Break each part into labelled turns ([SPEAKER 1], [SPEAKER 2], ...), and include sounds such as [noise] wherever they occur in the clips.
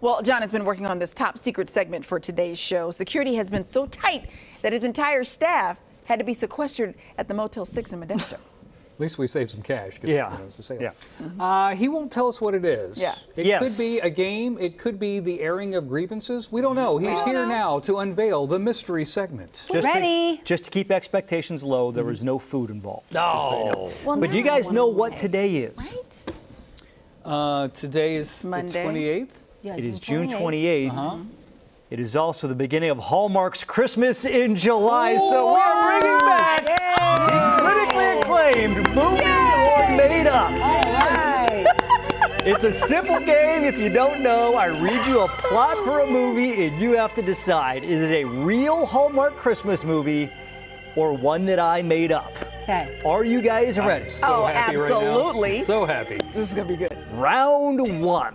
[SPEAKER 1] Well, John has been working on this top secret segment for today's show. Security has been so tight that his entire staff had to be sequestered at the Motel 6 in Modesto. [laughs]
[SPEAKER 2] At least we saved some cash.
[SPEAKER 3] Yeah.
[SPEAKER 2] you know, it's a sale.
[SPEAKER 3] Yeah.
[SPEAKER 2] Uh, he won't tell us what it is.
[SPEAKER 1] Yeah.
[SPEAKER 2] It
[SPEAKER 3] Yes.
[SPEAKER 2] could be a game. It could be the airing of grievances. We don't know. He's here now to unveil the mystery segment.
[SPEAKER 3] Just
[SPEAKER 4] Ready.
[SPEAKER 3] To, just to keep expectations low, there was no food involved.
[SPEAKER 2] No.
[SPEAKER 1] Well,
[SPEAKER 3] But do you guys know what today is?
[SPEAKER 1] Right?
[SPEAKER 2] Uh, today is the
[SPEAKER 1] Monday.
[SPEAKER 2] 28th.
[SPEAKER 4] Yeah,
[SPEAKER 3] It is June
[SPEAKER 4] 28th.
[SPEAKER 3] 28th.
[SPEAKER 2] Uh-huh.
[SPEAKER 3] It is also the beginning of Hallmark's Christmas in July, so we are bringing back the critically acclaimed movie or made up. It's a simple game. If you don't know, I read you a plot for a movie, and you have to decide: is it a real Hallmark Christmas movie, or one that I made up?
[SPEAKER 4] Okay.
[SPEAKER 3] Are you guys ready?
[SPEAKER 2] So
[SPEAKER 1] Oh,
[SPEAKER 2] happy right now.
[SPEAKER 1] absolutely.
[SPEAKER 2] So happy.
[SPEAKER 1] This is going to be good.
[SPEAKER 3] Round one.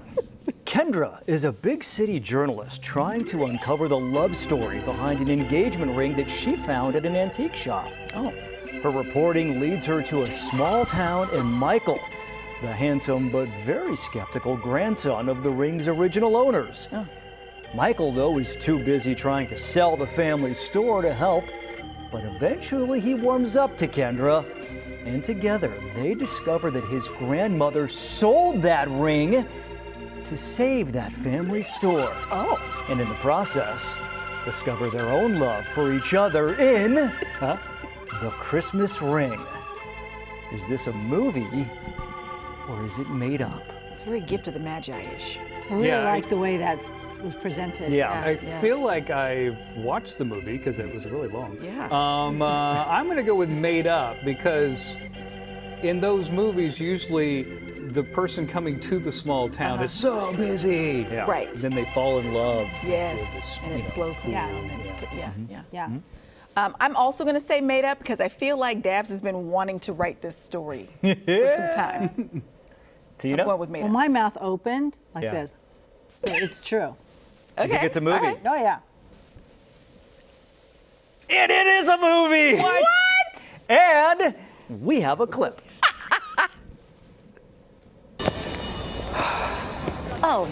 [SPEAKER 3] Kendra is a big city journalist trying to uncover the love story behind an engagement ring that she found at an antique shop.
[SPEAKER 1] Oh.
[SPEAKER 3] Her reporting leads her to a small town and Michael, the handsome but very skeptical grandson of the ring's original owners. Oh. Michael, though, is too busy trying to sell the family store to help, but eventually he warms up to Kendra, and together they discover that his grandmother sold that ring to save that family store.
[SPEAKER 1] Oh.
[SPEAKER 3] And in the process, discover their own love for each other in
[SPEAKER 2] Huh?
[SPEAKER 3] The Christmas Ring. Is this a movie or is it made up?
[SPEAKER 1] It's very gift of the Magi-ish.
[SPEAKER 4] I really
[SPEAKER 2] Yeah, I-
[SPEAKER 4] like the way that was presented.
[SPEAKER 3] Yeah.
[SPEAKER 2] I
[SPEAKER 1] Yeah.
[SPEAKER 2] feel like I've watched the movie because it was really long.
[SPEAKER 1] Yeah.
[SPEAKER 2] Um, uh, I'm going to go with made up because in those movies, usually the person coming to the small town is so busy.
[SPEAKER 3] Yeah.
[SPEAKER 1] Right.
[SPEAKER 2] Then they fall in love.
[SPEAKER 1] Yes,
[SPEAKER 2] this,
[SPEAKER 1] and
[SPEAKER 2] you
[SPEAKER 1] it
[SPEAKER 2] know,
[SPEAKER 1] slows them
[SPEAKER 4] Yeah.
[SPEAKER 1] down. And yeah, yeah.
[SPEAKER 4] Yeah.
[SPEAKER 3] Mm-hmm.
[SPEAKER 1] Um, I'm also going to say made up because I feel like Dabs has been wanting to write this story [laughs] for some time. I'm
[SPEAKER 3] Tina?
[SPEAKER 1] going with made
[SPEAKER 4] Well,
[SPEAKER 1] up.
[SPEAKER 4] my mouth opened like
[SPEAKER 3] Yeah.
[SPEAKER 4] this. So it's true.
[SPEAKER 1] Okay.
[SPEAKER 3] think it's a movie?
[SPEAKER 1] all right.
[SPEAKER 4] Oh, yeah.
[SPEAKER 3] And it is a movie!
[SPEAKER 1] What? [laughs]
[SPEAKER 3] And we have a clip.
[SPEAKER 5] Oh,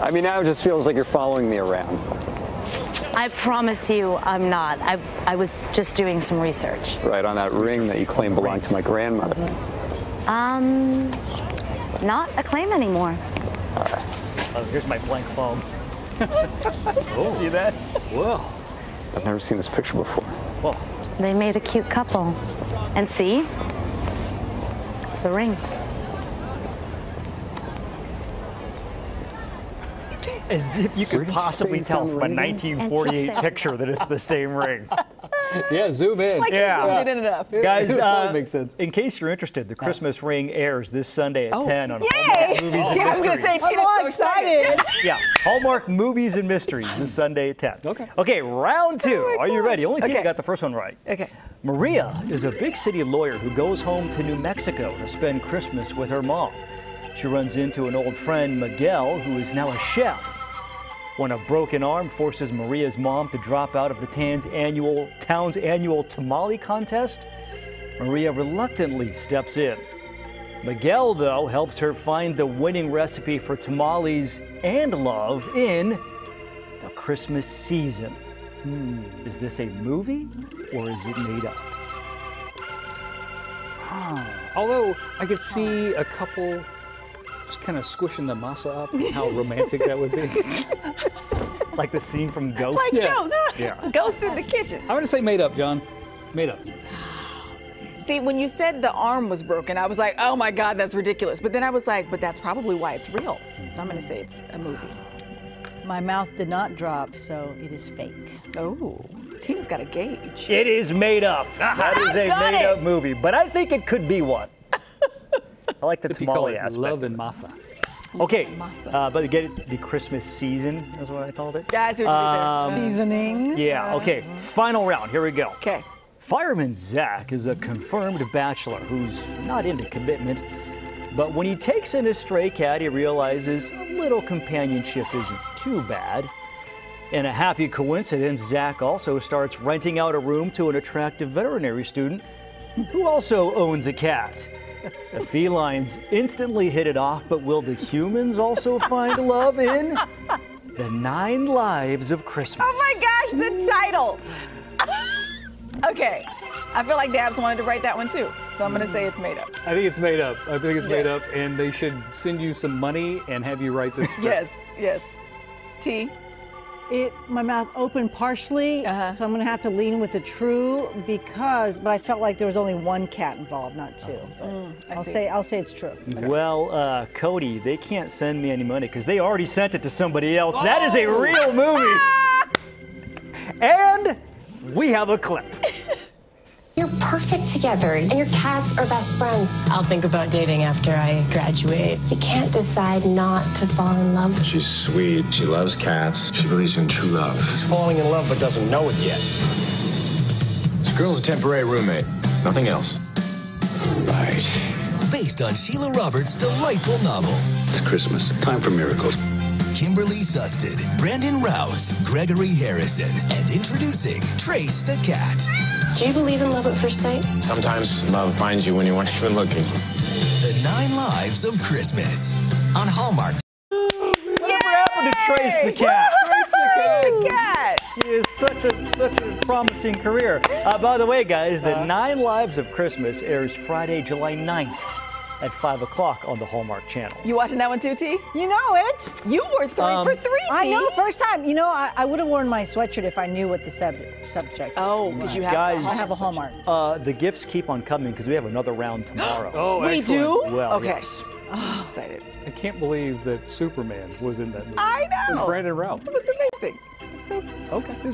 [SPEAKER 6] I mean, now it just feels like you're following me around.
[SPEAKER 5] I promise you I'm not. I, I was just doing some research.
[SPEAKER 6] Right on that ring that you claim belonged to my grandmother.
[SPEAKER 5] Um, not a claim anymore.
[SPEAKER 3] Oh, here's my blank phone. [laughs] oh. See that?
[SPEAKER 2] Whoa.
[SPEAKER 6] I've never seen this picture before.
[SPEAKER 3] Well,
[SPEAKER 5] They made a cute couple. And see? The ring. [laughs]
[SPEAKER 3] as if you could
[SPEAKER 6] Where did you say
[SPEAKER 3] possibly tell from a 1948 picture that it's the same ring. [laughs]
[SPEAKER 2] Yeah, zoom in.
[SPEAKER 1] Like
[SPEAKER 3] Yeah.
[SPEAKER 1] yeah. zoomed in enough.
[SPEAKER 3] Guys, [laughs] uh,
[SPEAKER 2] makes sense.
[SPEAKER 3] in case you're interested, the Christmas Ring airs this Sunday at
[SPEAKER 1] Oh,
[SPEAKER 3] 10 on
[SPEAKER 1] Yay!
[SPEAKER 3] Hallmark Movies and
[SPEAKER 1] Yeah, I was going to say,
[SPEAKER 3] Mysteries.
[SPEAKER 1] Tina's
[SPEAKER 4] all
[SPEAKER 1] so excited.
[SPEAKER 3] Yeah, Hallmark Movies and Mysteries this Sunday at 10.
[SPEAKER 2] Okay.
[SPEAKER 3] Okay, round two.
[SPEAKER 1] Oh my
[SPEAKER 3] Are you ready? Only Tina
[SPEAKER 1] Okay.
[SPEAKER 3] got the first one right.
[SPEAKER 1] Okay.
[SPEAKER 3] Maria is a big city lawyer who goes home to New Mexico to spend Christmas with her mom. She runs into an old friend, Miguel, who is now a chef. When a broken arm forces Maria's mom to drop out of the town's annual, town's annual tamale contest, Maria reluctantly steps in. Miguel, though, helps her find the winning recipe for tamales and love in the Christmas season. Hmm, is this a movie or is it made up?
[SPEAKER 2] Although I could see a couple just kind of squishing the masa up, and how romantic that would be. [laughs]
[SPEAKER 3] Like the scene from Ghost?
[SPEAKER 1] Like
[SPEAKER 2] Yeah.
[SPEAKER 1] Ghost.
[SPEAKER 3] Yeah. [laughs]
[SPEAKER 1] Ghost in the kitchen.
[SPEAKER 2] I'm going to say made up, John. Made up.
[SPEAKER 1] See, when you said the arm was broken, I was like, oh my God, that's ridiculous. But then I was like, but that's probably why it's real. So I'm going to say it's a movie.
[SPEAKER 4] My mouth did not drop, so it is fake.
[SPEAKER 1] Oh, Tina's got a gauge.
[SPEAKER 3] It is made up. [laughs] That is a made
[SPEAKER 1] it.
[SPEAKER 3] up movie, but I think it could be one. I like the
[SPEAKER 2] If you call
[SPEAKER 3] tamale
[SPEAKER 2] it
[SPEAKER 3] aspect.
[SPEAKER 2] love and masa.
[SPEAKER 3] Okay,
[SPEAKER 1] Masa.
[SPEAKER 3] uh, but get it, the Christmas season is what I called it.
[SPEAKER 1] Yeah, I see what you
[SPEAKER 3] Um,
[SPEAKER 1] did there.
[SPEAKER 4] Seasoning.
[SPEAKER 3] Yeah, okay, final round. Here we go.
[SPEAKER 1] Okay.
[SPEAKER 3] Fireman Zach is a confirmed bachelor who's not into commitment, but when he takes in a stray cat, he realizes a little companionship isn't too bad. In a happy coincidence, Zach also starts renting out a room to an attractive veterinary student who also owns a cat. The felines instantly hit it off, but will the humans also find love in The Nine Lives of Christmas?
[SPEAKER 1] Oh my gosh, the title. okay. I feel like Dabs wanted to write that one too. So I'm going to say it's made up.
[SPEAKER 2] I think it's made up. I think it's made
[SPEAKER 1] Yeah.
[SPEAKER 2] up, and they should send you some money and have you write this. [laughs]
[SPEAKER 1] Yes, yes. T.
[SPEAKER 4] It, my mouth opened partially,
[SPEAKER 1] Uh-huh.
[SPEAKER 4] so I'm gonna have to lean with the true because, but I felt like there was only one cat involved, not two. But
[SPEAKER 1] Mm, I
[SPEAKER 4] I'll
[SPEAKER 1] see.
[SPEAKER 4] say, I'll say it's true.
[SPEAKER 3] Well, uh, Cody, they can't send me any money because they already sent it to somebody else. That is a real movie. [laughs] and we have a clip.
[SPEAKER 7] You're perfect together, and your cats are best friends.
[SPEAKER 8] I'll think about dating after I graduate.
[SPEAKER 7] You can't decide not to fall in love.
[SPEAKER 9] She's sweet. She loves cats. She believes in true love.
[SPEAKER 10] She's falling in love but doesn't know it yet.
[SPEAKER 9] This girl's a temporary roommate. Nothing else. Right.
[SPEAKER 11] Based on Sheila Roberts' delightful novel.
[SPEAKER 9] It's Christmas. Time for miracles.
[SPEAKER 11] Kimberley Sustad, Brandon Routh, Gregory Harrison, and introducing Trace the Cat.
[SPEAKER 7] Do you believe in love at first sight?
[SPEAKER 9] Sometimes love finds you when you weren't [laughs] even looking.
[SPEAKER 11] The Nine Lives of Christmas on Hallmark.
[SPEAKER 3] Whatever happened to Trace the cat?
[SPEAKER 1] Trace the cat.
[SPEAKER 3] He is such a such a promising career. Uh, by the way, guys, the Nine Lives of Christmas airs Friday, July 9th at 5 o'clock on the Hallmark Channel.
[SPEAKER 1] You watching that one too, T?
[SPEAKER 4] You know it.
[SPEAKER 1] You were three
[SPEAKER 3] Um,
[SPEAKER 1] for three, T.
[SPEAKER 4] I know, first time. You know, I, I would have worn my sweatshirt if I knew what the sub- subject.
[SPEAKER 1] Oh, because you have
[SPEAKER 3] Guys,
[SPEAKER 4] I have a Hallmark.
[SPEAKER 3] Uh, the gifts keep on coming because we have another round tomorrow. [gasps]
[SPEAKER 2] Oh,
[SPEAKER 1] We
[SPEAKER 2] excellent.
[SPEAKER 1] do?
[SPEAKER 3] Well,
[SPEAKER 1] okay.
[SPEAKER 3] yes. [sighs]
[SPEAKER 1] Oh, excited.
[SPEAKER 2] I can't believe that Superman was in that movie.
[SPEAKER 1] I
[SPEAKER 2] It
[SPEAKER 1] know.
[SPEAKER 2] was Brandon Routh.
[SPEAKER 1] It was amazing. So
[SPEAKER 2] Okay.